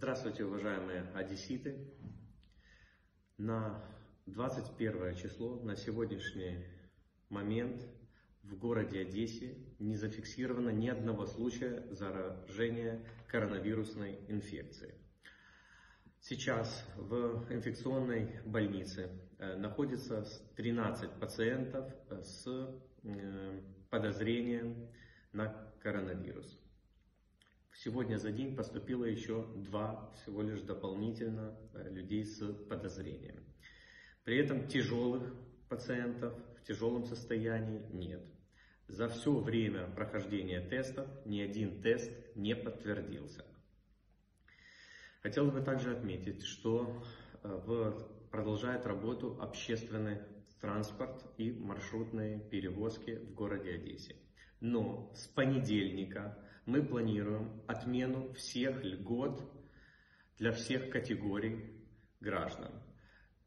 Здравствуйте, уважаемые одесситы. На 21 число, на сегодняшний момент в городе Одессе не зафиксировано ни одного случая заражения коронавирусной инфекцией. Сейчас в инфекционной больнице э, находится 13 пациентов с э, подозрением на коронавирус. Сегодня за день поступило еще два всего лишь дополнительно людей с подозрением. При этом тяжелых пациентов в тяжелом состоянии нет. За все время прохождения тестов ни один тест не подтвердился. Хотелось бы также отметить, что э, в, продолжает работу общественный транспорт и маршрутные перевозки в городе Одессе. Но с понедельника мы планируем отмену всех льгот для всех категорий граждан.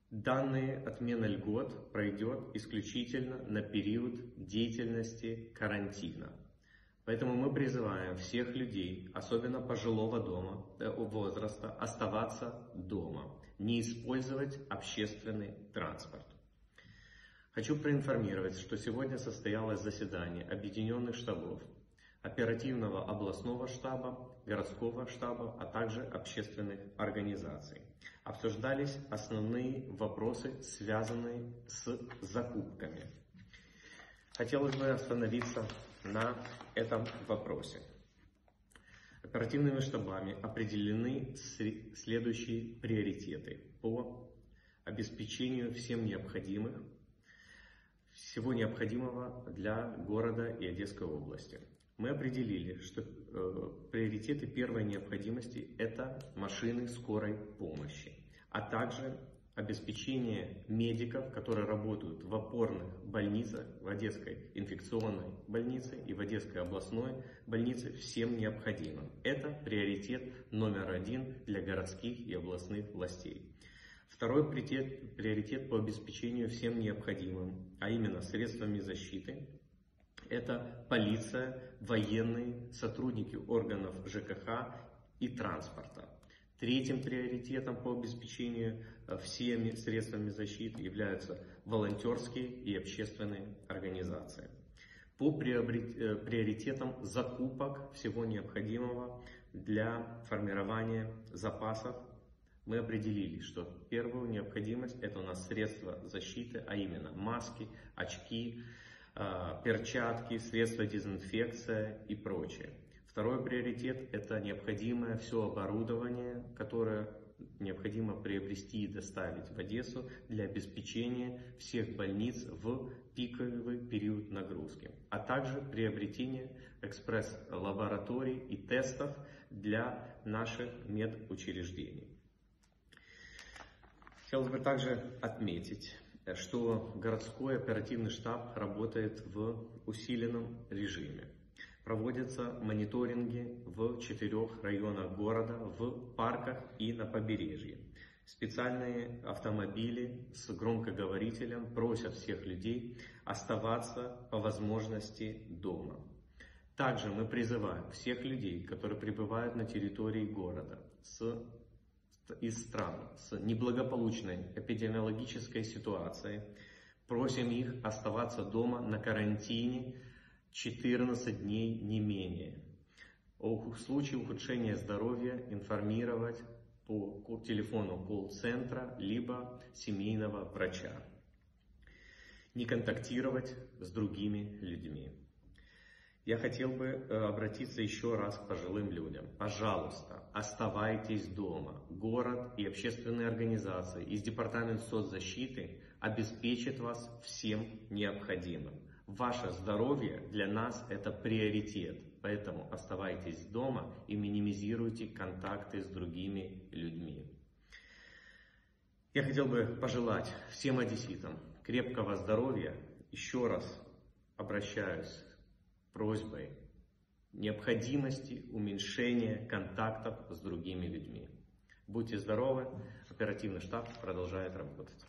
Данная отмена льгот пройдет исключительно на период деятельности карантина. Поэтому мы призываем всех людей, особенно пожилого дома, э, возраста, оставаться дома, не использовать общественный транспорт. Хочу проинформировать, что сегодня состоялось заседание объединенных штабов, оперативного областного штаба, городского штаба, а также общественных организаций. Обсуждались основные вопросы, связанные с закупками. Хотелось бы остановиться на этом вопросе. Оперативными штабами определены следующие приоритеты по обеспечению всем необходимых, всего необходимого для города и Одесской области. Мы определили, что э, приоритеты первой необходимости – это машины скорой помощи, а также обеспечение медиков, которые работают в опорных больницах, в Одесской инфекционной больнице и в Одесской областной больнице всем необходимым. Это приоритет номер один для городских и областных властей. Второй приоритет, приоритет по обеспечению всем необходимым, а именно средствами защиты, это полиция, военные, сотрудники органов ЖКХ и транспорта. Третьим приоритетом по обеспечению э, всеми средствами защиты являются волонтерские и общественные организации. По э, приоритетам закупок всего необходимого для формирования запасов мы определили, что первую необходимость это у нас средства защиты, а именно маски, очки, э, перчатки, средства дезинфекции и прочее. Второй приоритет – это необходимое все оборудование, которое необходимо приобрести и доставить в Одессу для обеспечения всех больниц в пиковый период нагрузки, а также приобретение экспресс-лабораторий и тестов для наших медучреждений. Хотелось бы также отметить, что городской оперативный штаб работает в усиленном режиме проводятся мониторинги в четырех районах города, в парках и на побережье. Специальные автомобили с громкоговорителем просят всех людей оставаться по возможности дома. Также мы призываем всех людей, которые пребывают на территории города с, из стран с неблагополучной эпидемиологической ситуацией, просим их оставаться дома на карантине 14 дней не менее. В случае ухудшения здоровья информировать по телефону колл-центра либо семейного врача. Не контактировать с другими людьми. Я хотел бы э, обратиться еще раз к пожилым людям. Пожалуйста, оставайтесь дома. Город и общественные организации из Департамента соцзащиты обеспечат вас всем необходимым. Ваше здоровье для нас это приоритет, поэтому оставайтесь дома и минимизируйте контакты с другими людьми. Я хотел бы пожелать всем одесситам крепкого здоровья. Еще раз обращаюсь с просьбой необходимости уменьшения контактов с другими людьми. Будьте здоровы, оперативный штаб продолжает работать.